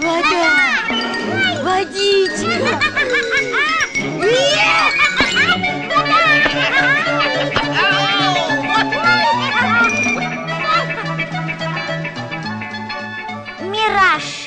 Вода! Водичка! Мираж!